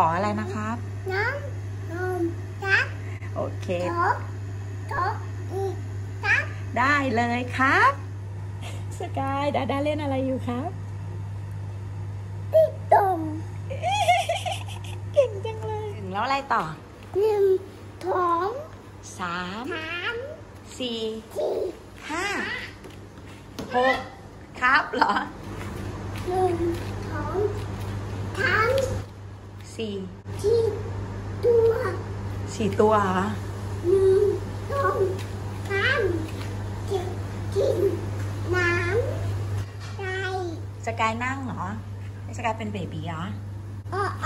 ขออะไรนะครับ น้ำนมจักโอเคโต๊ะโต๊ะอีกจักได้เลยครับ สกายดาดาเล่นอะไรอยู่ครับติดตมเก่งจังเลยถึงแล้วอะไรต่อหนึ่งสองสามสามสี่สี่ห้าหกครับเหรอหนึ่งสองสาม สี่สี่ตัวสี่ตัวเหรอหนึ่งสองสามเจ็ดกินน้ำใจสกายนั่งเหรอให้สกายเป็นเบบีเหรอเอาเอาครับ